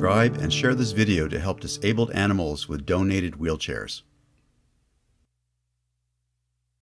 subscribe and share this video to help disabled animals with donated wheelchairs.